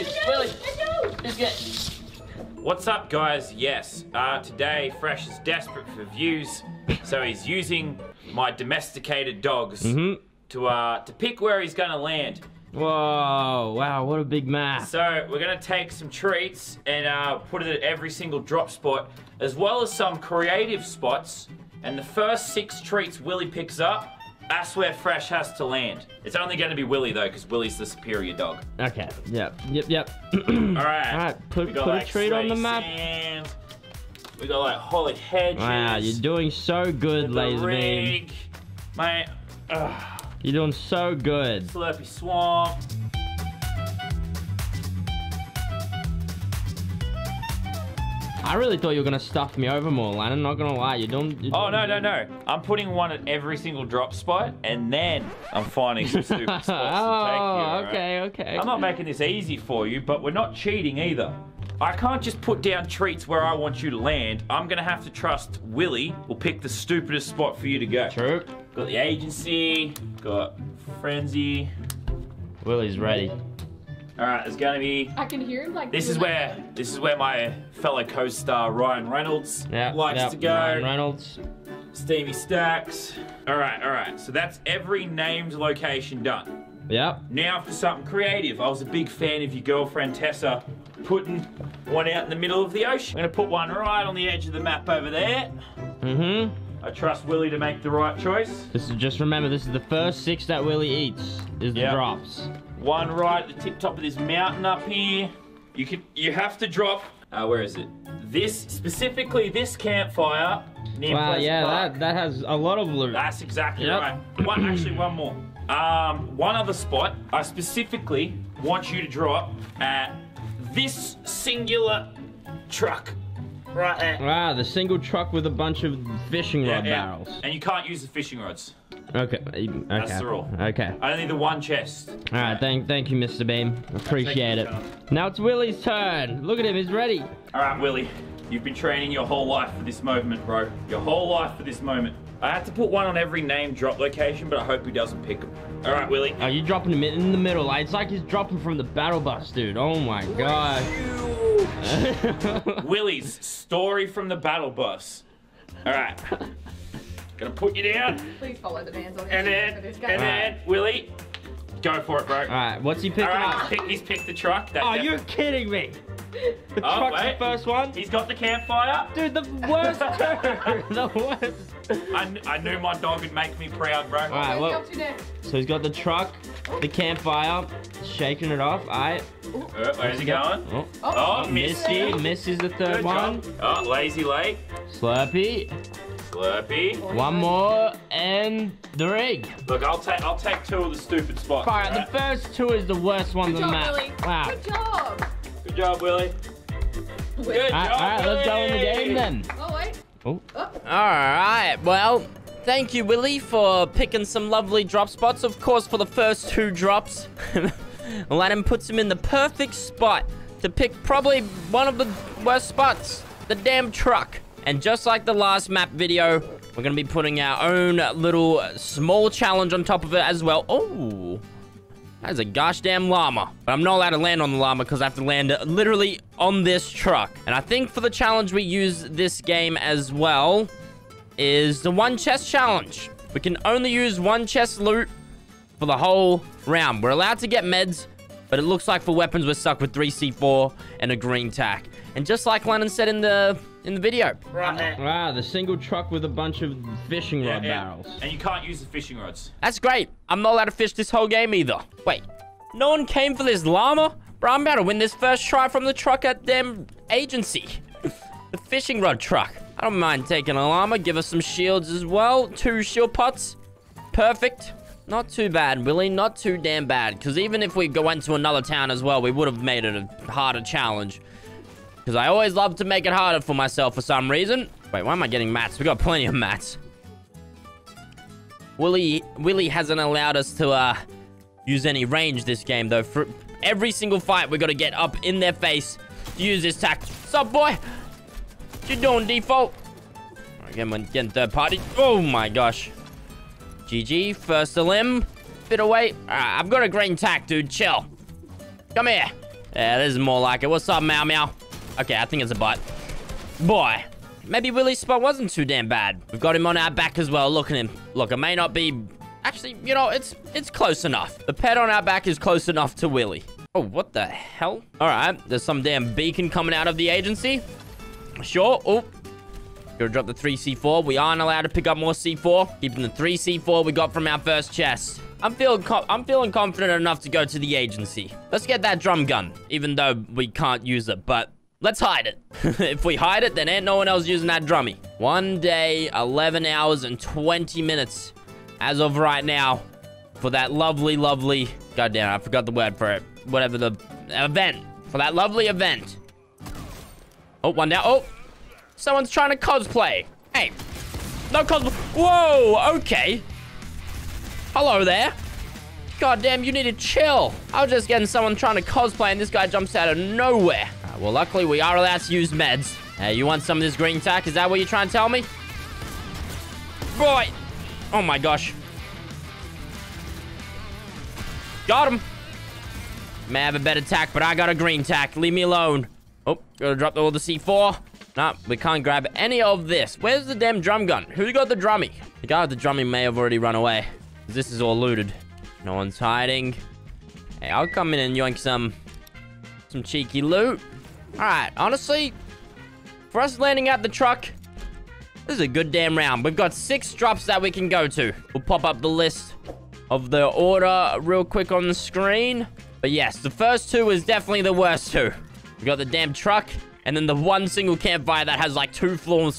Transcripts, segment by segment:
Hey, Willie, just get. What's up, guys? Yes, uh, today Fresh is desperate for views, so he's using my domesticated dogs Mm-hmm. to uh, to pick where he's gonna land. Whoa, wow, what a big map. So we're gonna take some treats and uh, put it at every single drop spot, as well as some creative spots. And the first six treats Willie picks up, that's where Fresh has to land. It's only gonna be Willie though, because Willie's the superior dog. Okay, yep, yep, yep. All right. Alright, put- We got, put a treat on the map. Sand. We got like Holly Hedges. wow, you're doing so good, Lazarbeam. Mate, ugh, You're doing so good. Slurpy Swamp. I really thought you were gonna stuff me over more, Lannan. Not gonna lie, you're doing. You're Oh, doing- no, no, no. I'm putting one at every single drop spot, and then I'm finding some stupid spots to take oh, you. oh, alright? okay, okay. I'm not making this easy for you, but we're not cheating either. I can't just put down treats where I want you to land. I'm gonna have to trust Willie will pick the stupidest spot for you to go. True. Got the agency, got frenzy. Willie's ready. All right, there's gonna be. I can hear him like. This is where this is where my fellow co-star Ryan Reynolds Yeah, likes yep, to go. Ryan Reynolds. Steamy Stacks. All right, all right. So that's every named location done. Yep. Now for something creative. I was a big fan of your girlfriend Tessa putting one out in the middle of the ocean. I'm gonna put one right on the edge of the map over there. Mm-hmm. I trust Willie to make the right choice. This is just remember, this is the first six that Willie eats. Is the Yep. drops. One right at the tip top of this mountain up here. You can you have to drop. Uh, where is it? This specifically this campfire near Wow, Pleasant yeah, Park. that that has a lot of loot. That's exactly Yep. right. One, actually, one more. Um, one other spot. I specifically want you to drop at this singular truck right there. Wow, the single truck with a bunch of fishing rod Yeah, yeah. barrels. And you can't use the fishing rods. Okay. Okay. That's the rule. Okay. Only the one chest. All right. Thank, thank you, Mr. Beam. Appreciate it. Sean. Now it's Willie's turn. Look at him. He's ready. All right, Willie. You've been training your whole life for this moment, bro. Your whole life for this moment. I had to put one on every name drop location, but I hope he doesn't pick them. All right, Willie. Oh, you dropping him in the middle. It's like he's dropping from the battle bus, dude. Oh my god. Willie's story from the battle bus. All right. Gonna put you down, Please follow the man's on and then, for and guy. then, Willie, go for it, bro. All right. What's he picking All right, up? he's, pick, he's picked the truck. That Oh, defi- you're kidding me. The Oh, truck's wait. the first one. He's got the campfire. Dude, the worst turn. the worst. I, kn- I knew my dog would make me proud, bro. All right. Well, up to next? so he's got the truck, the campfire, shaking it off. All right. Uh, where's he going? Oh, Oh, Misty. Misty. Misty's the third Good one. job. Oh, Lazy Lake. Slurpy. Slurpy. One more, and the rig. Look, I'll take I'll take two of the stupid spots. All right, alright? the first two is the worst one Good on the job, map. Willie. Wow. Good job. Good job, Willie. Good Wait. job, All right, all right, let's go in the game then. Oh wait. Oh. oh. Alright, well, thank you, Willie, for picking some lovely drop spots. Of course, for the first two drops, Aladdin puts him in the perfect spot to pick probably one of the worst spots the damn truck. And just like the last map video, we're going to be putting our own little small challenge on top of it as well. Oh. That is a gosh damn llama. But I'm not allowed to land on the llama because I have to land literally on this truck. And I think for the challenge we use this game as well is the one chest challenge. We can only use one chest loot for the whole round. We're allowed to get meds, but it looks like for weapons we're stuck with 3C4 and a green tack. And just like Lannan said in the in the video, Right there. Wow, the single truck with a bunch of fishing Yeah, rod yeah. barrels. And you can't use the fishing rods. That's great. I'm not allowed to fish this whole game either. Wait, no one came for this llama? Bro, I'm about to win this first try from the truck at them agency. the fishing rod truck. I don't mind taking a llama. Give us some shields as well. Two shield pots. Perfect. Not too bad, Willie. Not too damn bad. Because even if we go into another town as well, we would have made it a harder challenge. Because I always love to make it harder for myself for some reason. Wait, why am I getting mats? We got plenty of mats. Willie Willie hasn't allowed us to uh use any range this game though. For every single fight, we got to get up in their face to use this tack. What's up, boy? What you doing, default? Again, when getting third party. Oh my gosh. GG, first limb. Bit away. I've got a green tack, dude. Chill. Come here. Yeah, this is more like it. What's up, Meow Meow? Okay, I think it's a butt. Boy, maybe Willie's spot wasn't too damn bad. We've got him on our back as well. Look at him. Look, it may not be... Actually, you know, it's it's close enough. The pet on our back is close enough to Willie. Oh, what the hell? All right, there's some damn beacon coming out of the agency. Sure. Oh, Gonna drop the 3C4. We aren't allowed to pick up more C4. Keeping the 3C4 we got from our first chest. I'm feeling I'm feeling confident enough to go to the agency. Let's get that drum gun, even though we can't use it, but let's hide it. if we hide it, then ain't no one else using that drummy. One day, 11 hours and 20 minutes as of right now for that lovely, lovely... God damn, I forgot the word for it. Whatever the event. For that lovely event. Oh, one down. Oh, someone's trying to cosplay. Hey, no cosplay. Whoa, okay. Hello there. God damn, you need to chill. I was just getting someone trying to cosplay and this guy jumps out of nowhere. Uh, well, luckily we are allowed to use meds. Hey, you want some of this green tack? Is that what you're trying to tell me? Boy. Oh my gosh. Got him. May have a better tack, but I got a green tack. Leave me alone. Oh, gotta drop all the C4. Nah, we can't grab any of this. Where's the damn drum gun? Who got the drummy? The guy with the drummy may have already run away. This is all looted. No one's hiding. Hey, I'll come in and yoink some... Some cheeky loot. Alright, honestly... For us landing at the truck... This is a good damn round. We've got six drops that we can go to. We'll pop up the list of the order real quick on the screen. But yes, the first two is definitely the worst two. We got the damn truck, and then the one single campfire that has like two floor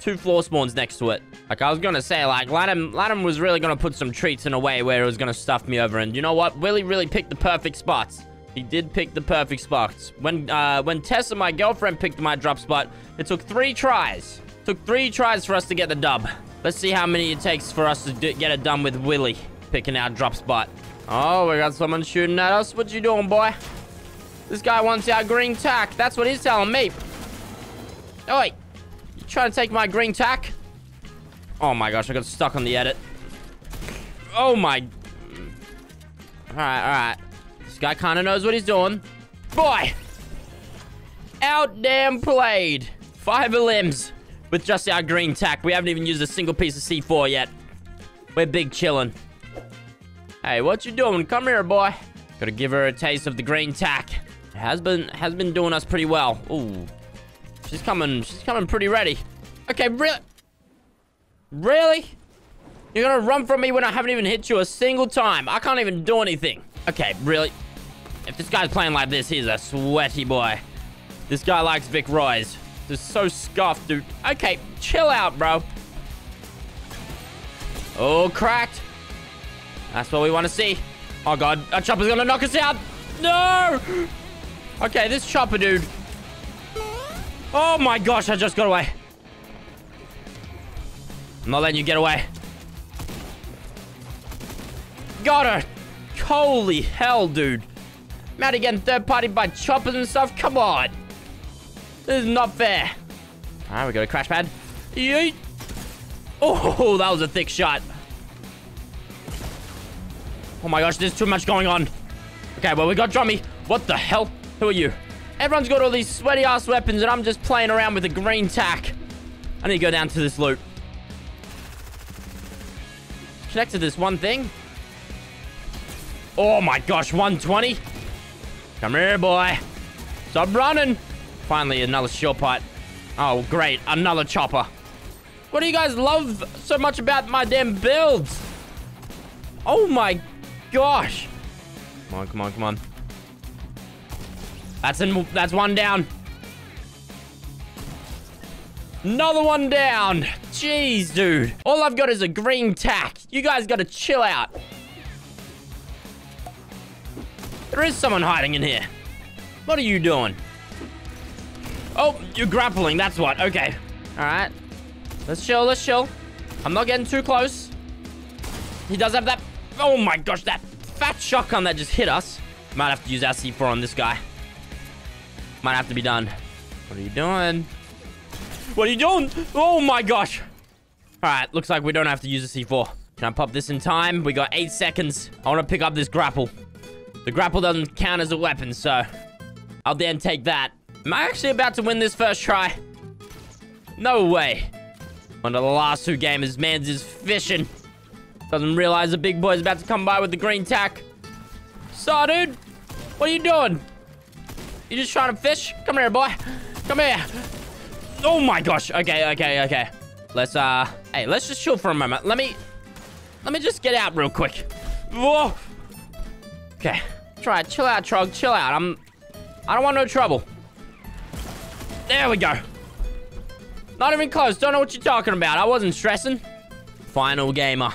two floor spawns next to it. Like I was gonna say, like Lannan, Lannan was really gonna put some treats in a way where it was gonna stuff me over. And you know what? Willie really picked the perfect spots. He did pick the perfect spots. When uh, when Tessa, my girlfriend, picked my drop spot, it took three tries. Took three tries for us to get the dub. Let's see how many it takes for us to get it done with Willie picking our drop spot. Oh, we got someone shooting at us. What you doing, boy? This guy wants our green tack. That's what he's telling me. Wait. You trying to take my green tack? Oh my gosh, I got stuck on the edit. Oh my... Alright, alright. This guy kind of knows what he's doing. Boy! Out damn played. Five limbs with just our green tack. We haven't even used a single piece of C4 yet. We're big chillin'. Hey, what you doing? Come here, boy. Gotta give her a taste of the green tack. Has been has been doing us pretty well. Ooh. She's coming, she's coming pretty ready. Okay, really? Really? You're gonna run from me when I haven't even hit you a single time. I can't even do anything. Okay, really? If this guy's playing like this, he's a sweaty boy. This guy likes Vic Roy's. This is so scuffed, dude. Okay, chill out, bro. Oh, cracked. That's what we want to see. Oh, God. That chopper's gonna knock us out. No! Okay, this chopper, dude. Oh, my gosh. I just got away. I'm not letting you get away. Got her. Holy hell, dude. Mad again, third party by choppers and stuff. Come on. This is not fair. All right, we got a crash pad. Yeet. Oh, that was a thick shot. Oh my gosh, there's too much going on. Okay, well, we got Drummy. What the hell? Who are you? Everyone's got all these sweaty-ass weapons, and I'm just playing around with a green tack. I need to go down to this loot. Connect to this one thing. Oh my gosh, 120. Come here, boy. Stop running. Finally, another short pipe. Oh, great. Another chopper. What do you guys love so much about my damn builds? Oh my gosh. Come on, come on, come on. That's in, that's one down. Another one down. Jeez, dude. All I've got is a green tack. You guys gotta chill out. There is someone hiding in here. What are you doing? Oh, you're grappling. That's what. Okay. All right. Let's chill. Let's chill. I'm not getting too close. He does have that... Oh, my gosh. That fat shotgun that just hit us. Might have to use our C4 on this guy. Might have to be done. What are you doing? What are you doing? Oh, my gosh. All right. Looks like we don't have to use a C4. Can I pop this in time? We got eight seconds. I want to pick up this grapple. The grapple doesn't count as a weapon, so... I'll then take that. Am I actually about to win this first try? No way. One of the last two gamers, man's is fishing. Doesn't realize the big boy's about to come by with the green tack. So, dude, what are you doing? You just trying to fish? Come here, boy. Come here. Oh my gosh. Okay, okay, okay. Let's, uh, hey, let's just chill for a moment. Let me, let me just get out real quick. Whoa. Okay. Try it. Chill out, Trog. Chill out. I'm, I don't want no trouble. There we go. Not even close. Don't know what you're talking about. I wasn't stressing. Final gamer.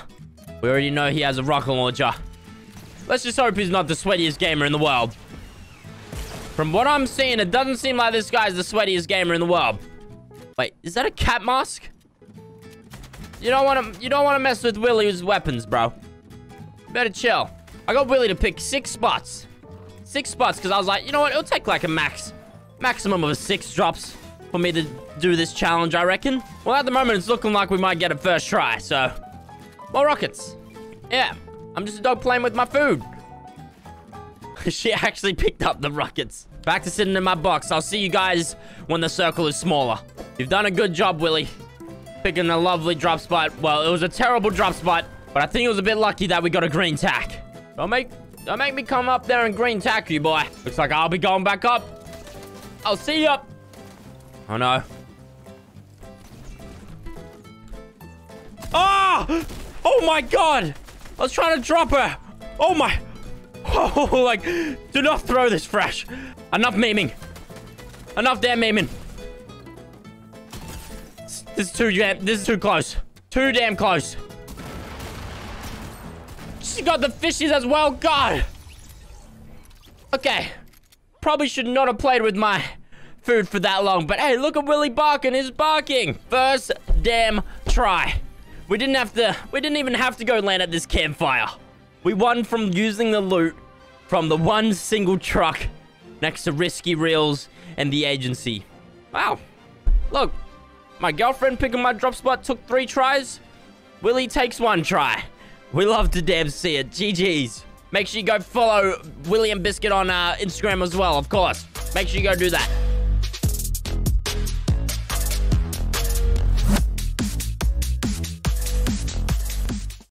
We already know he has a rocket launcher. Let's just hope he's not the sweatiest gamer in the world. From what I'm seeing, it doesn't seem like this guy's the sweatiest gamer in the world. Wait, is that a cat mask? You don't want to. You don't want to mess with Willie's weapons, bro. Better chill. I got Willie to pick six spots. Six spots, because I was like, you know what? It'll take like a max, maximum of six drops for me to do this challenge, I reckon. Well, at the moment, it's looking like we might get a first try, so... More rockets. Yeah, I'm just a dog playing with my food. she actually picked up the rockets. Back to sitting in my box. I'll see you guys when the circle is smaller. You've done a good job, Willie. Picking a lovely drop spot. Well, it was a terrible drop spot, but I think it was a bit lucky that we got a green tack. Don't make, don't make me come up there and green tack you, boy. Looks like I'll be going back up. I'll see you. Oh, no. Oh! Oh, my God! I was trying to drop her. Oh, my... Oh, like, do not throw this fresh. Enough memeing. Enough damn memeing. This is too damn, this is too close. Too damn close. She got the fishies as well. God. Okay. Probably should not have played with my food for that long. But hey, look at Willie barking. He's barking. First damn try. We didn't have to, we didn't even have to go land at this campfire. We won from using the loot from the one single truck next to Risky Reels and the agency. Wow. Look, my girlfriend picking my drop spot took three tries. Willie takes one try. We love to damn see it. GG's. Make sure you go follow Willeh and Biscuit on uh, Instagram as well, of course. Make sure you go do that.